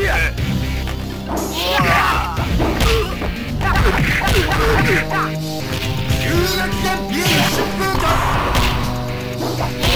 Yeah! 留学でビューシプ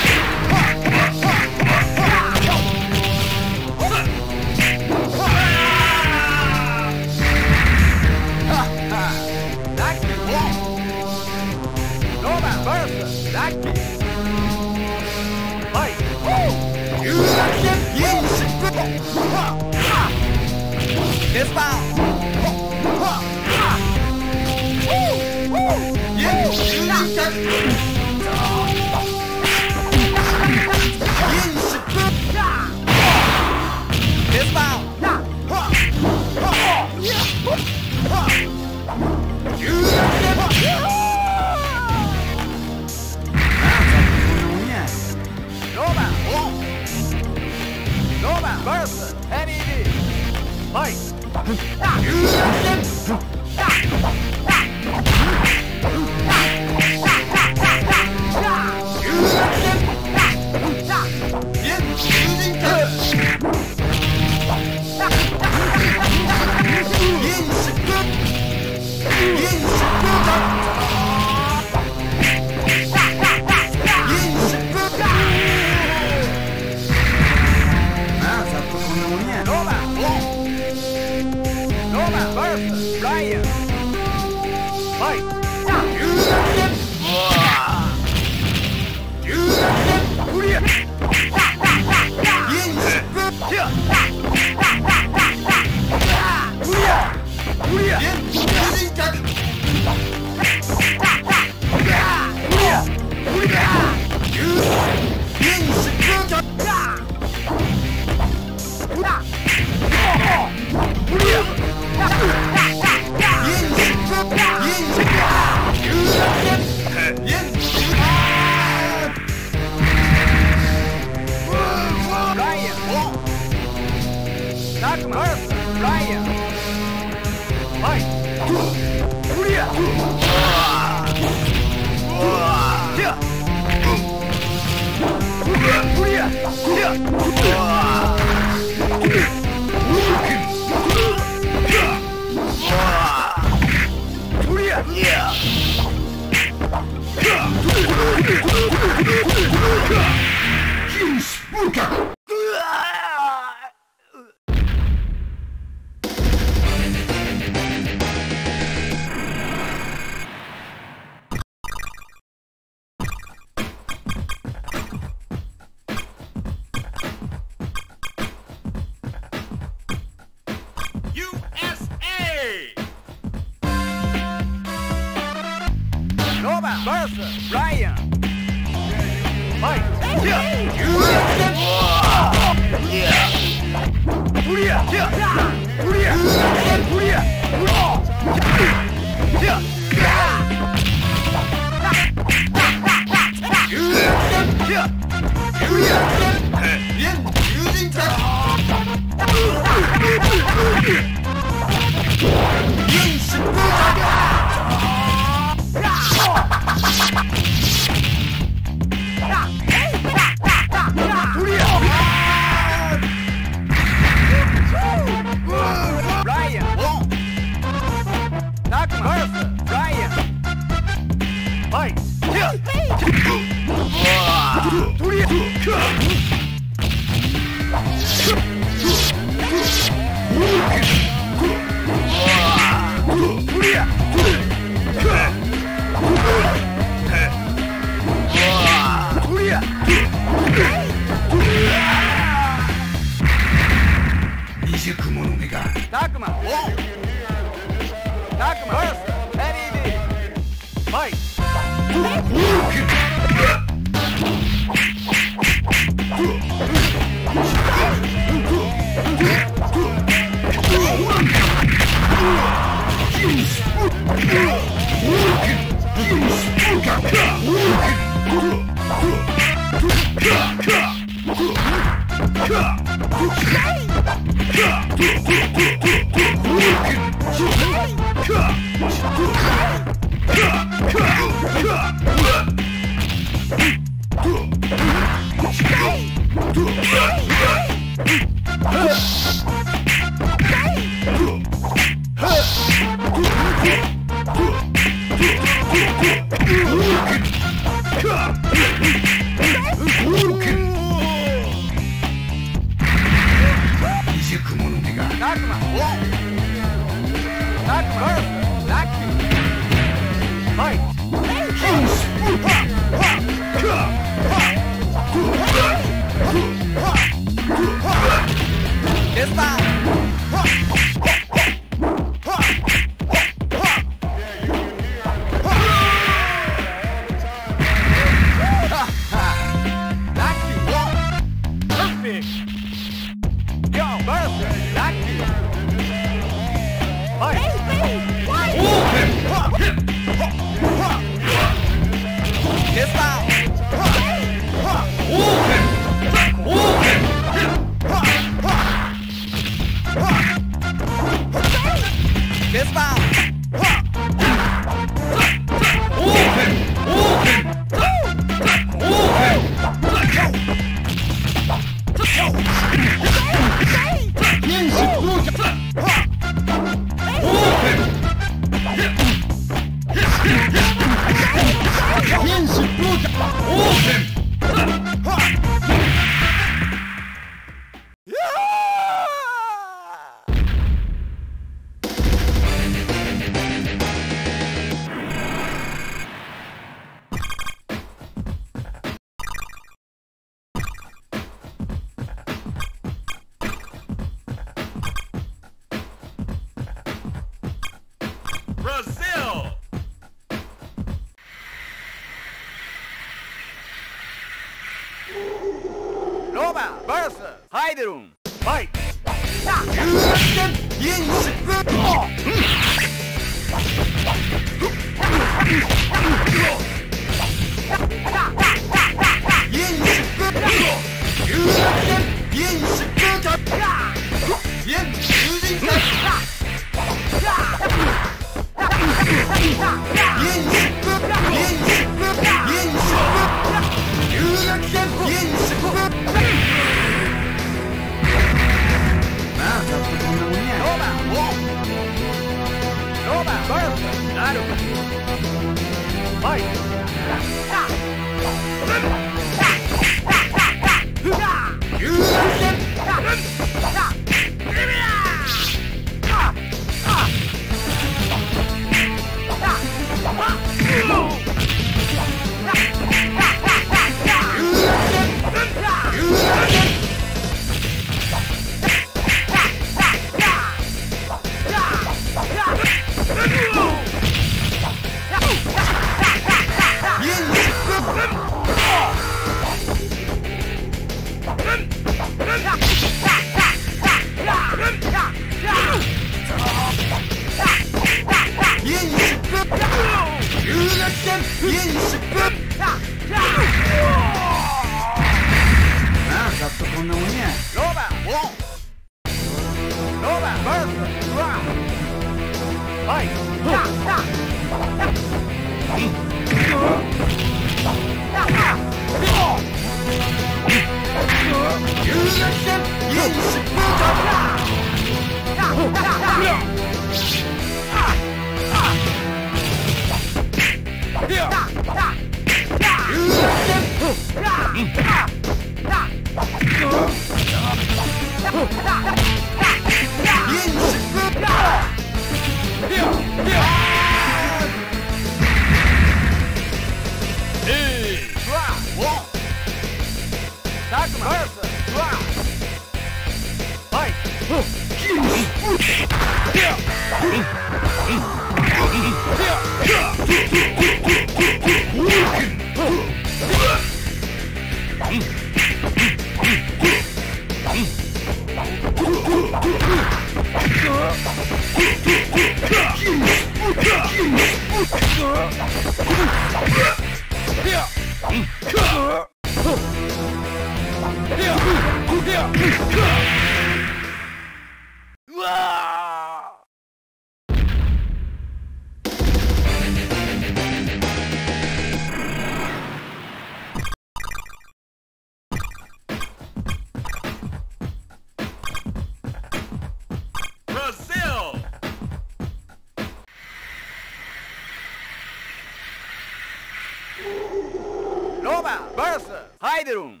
Roma versus Heidelberg.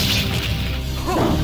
っ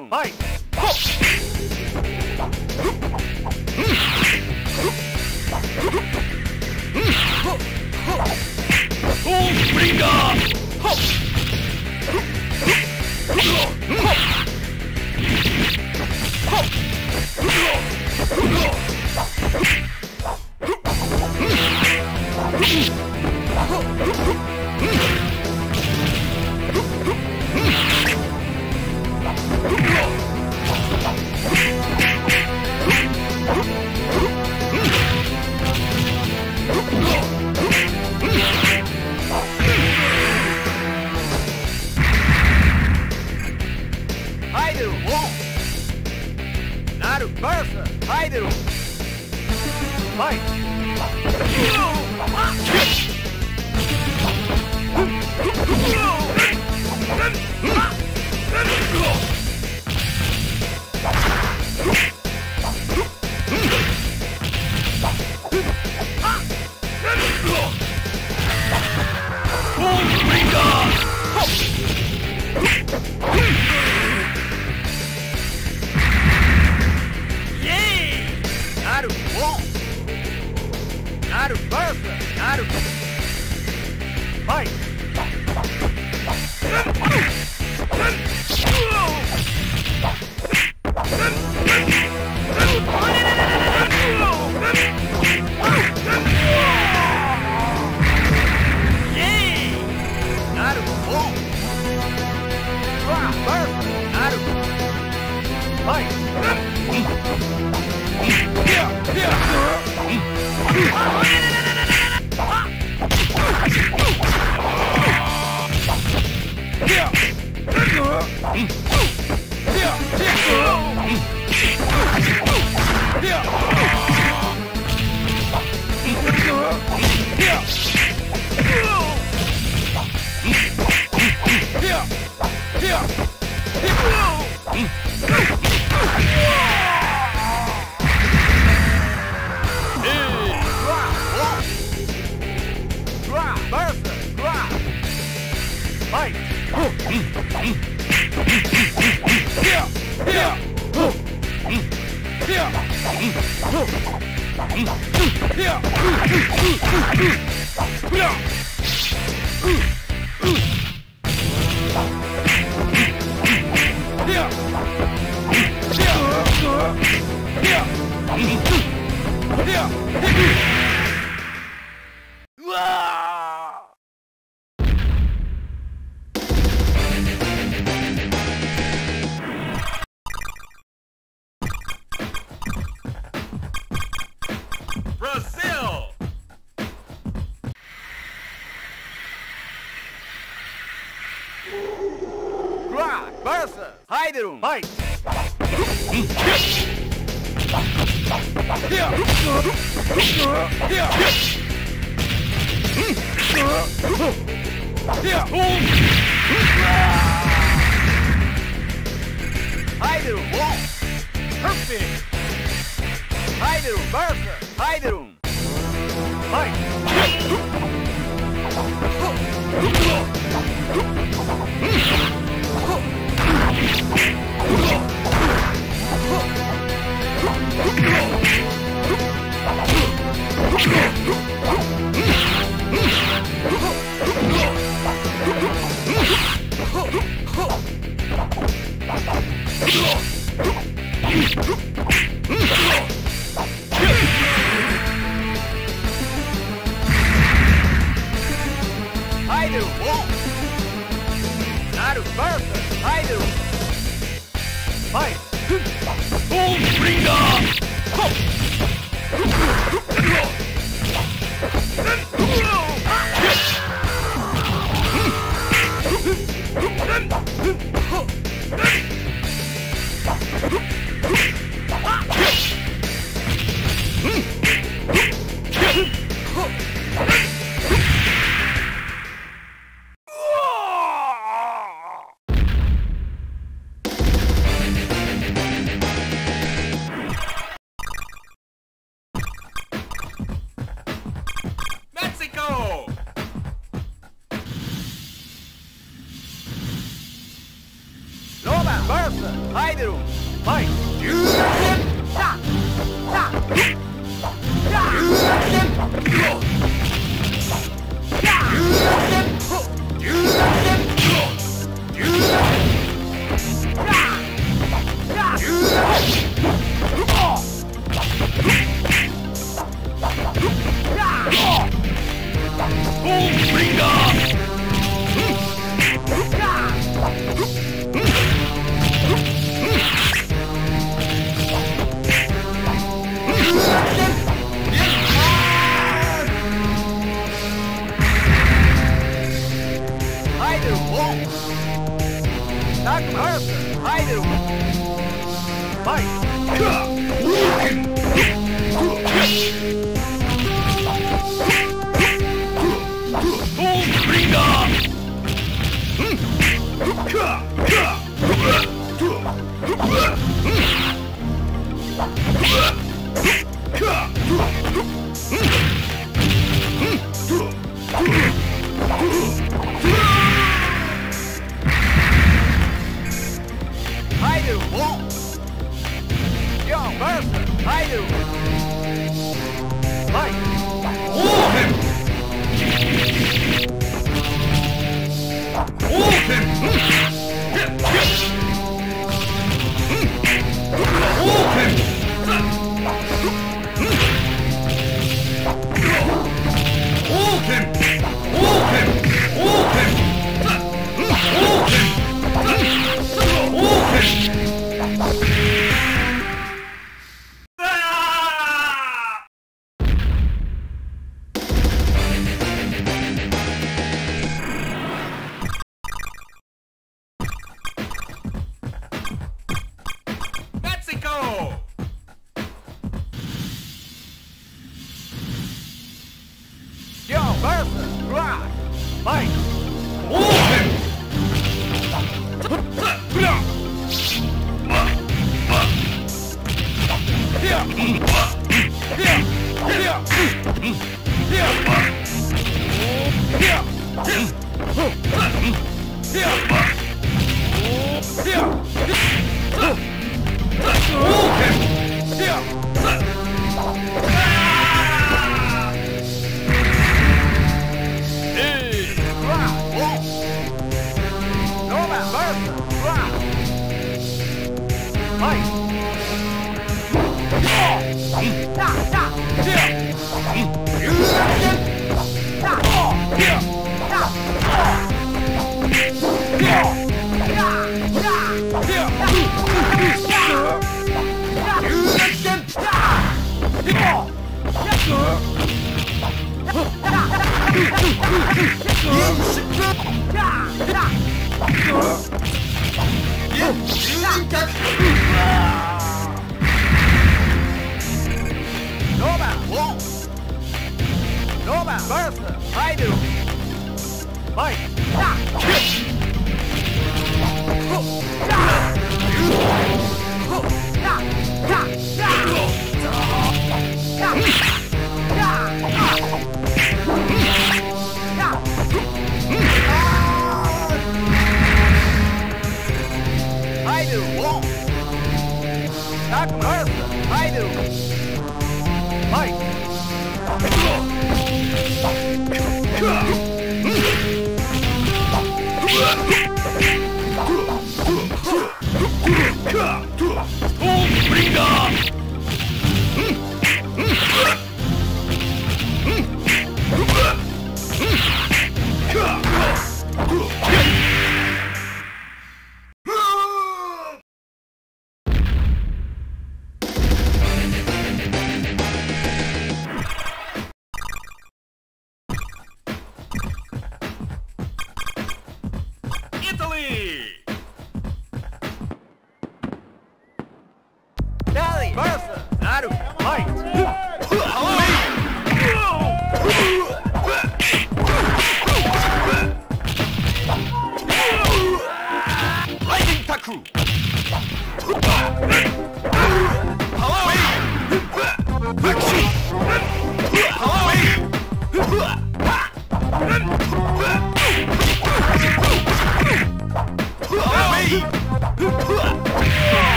Bye.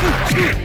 Two, two.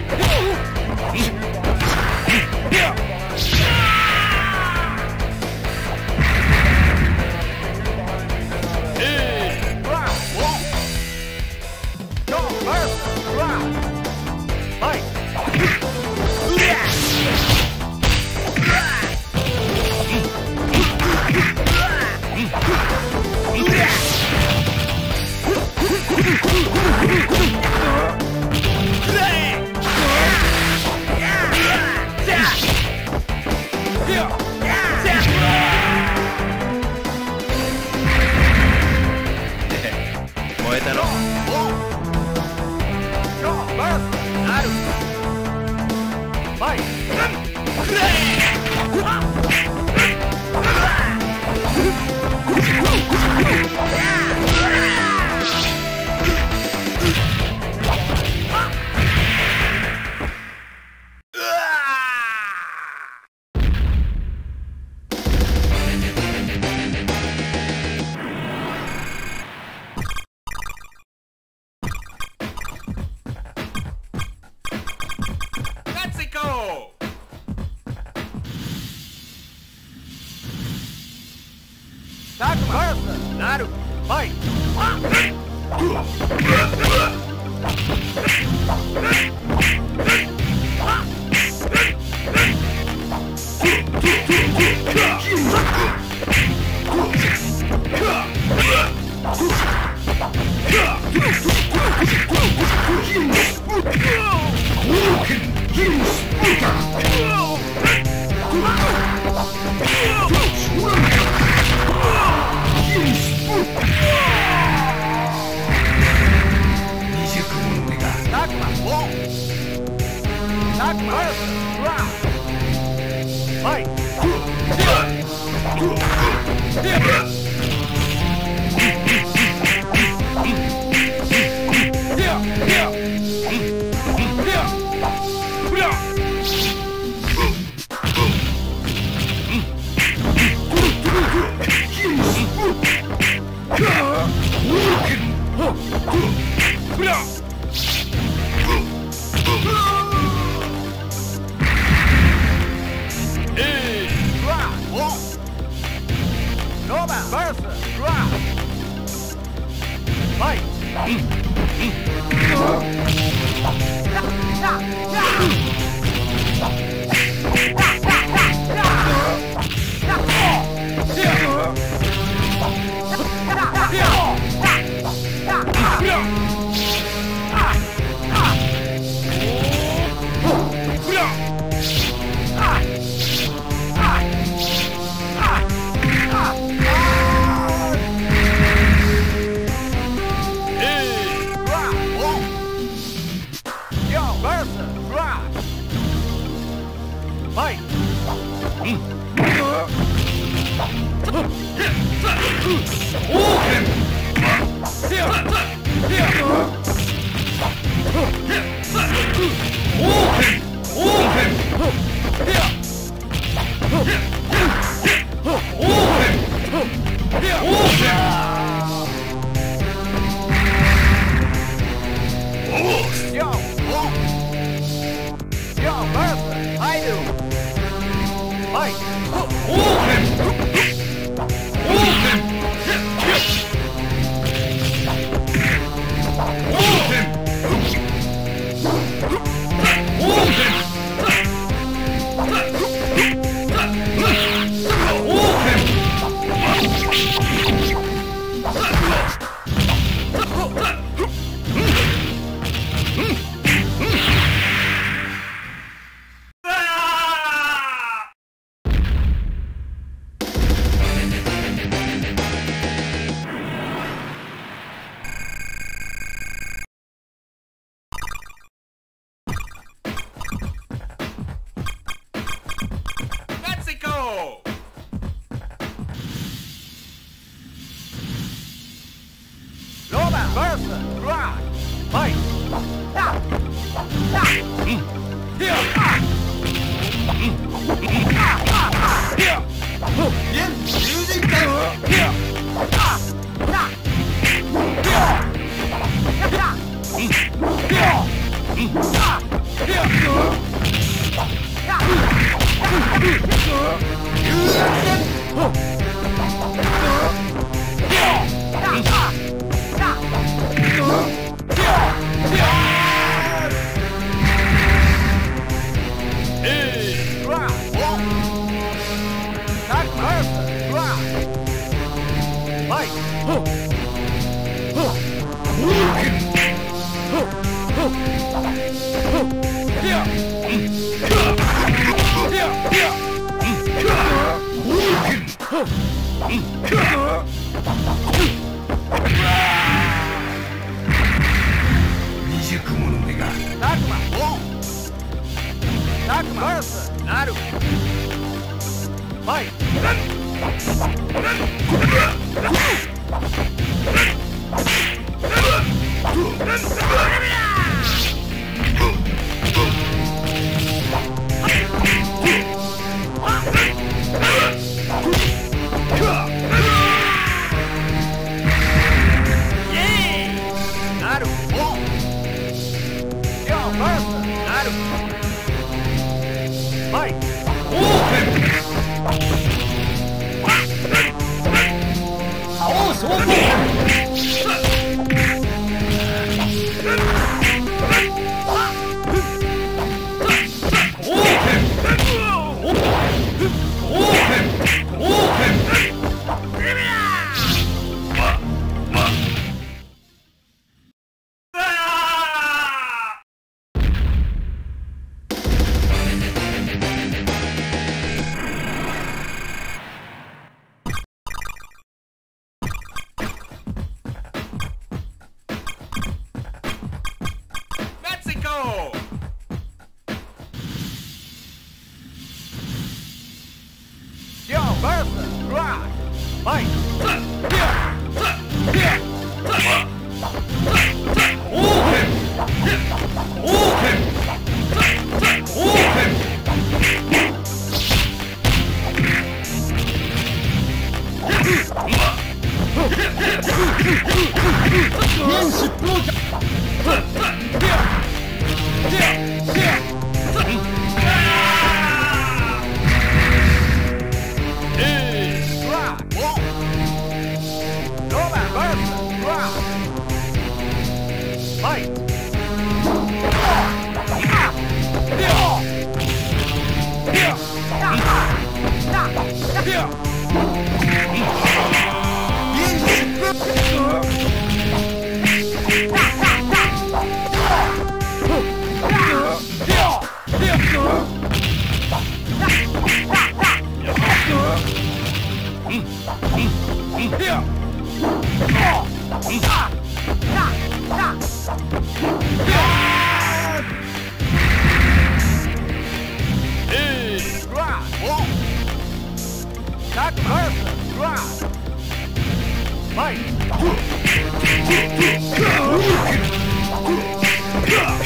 Yeah! 真是不讲，哼哼，六爹。红红红，变！红大大大，变！一抓五，打克星抓，来！呼呼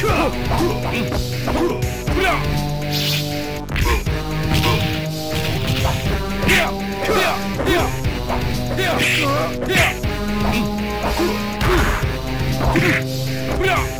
呼，呼呼呼，呼呼呼，不要！呀，呀，呀，嗯，呼，呼，呀。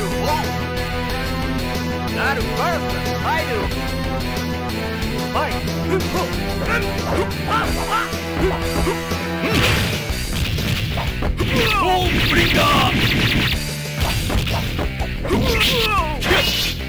do what? Not a verb, I do. Fight. Oh, bring up!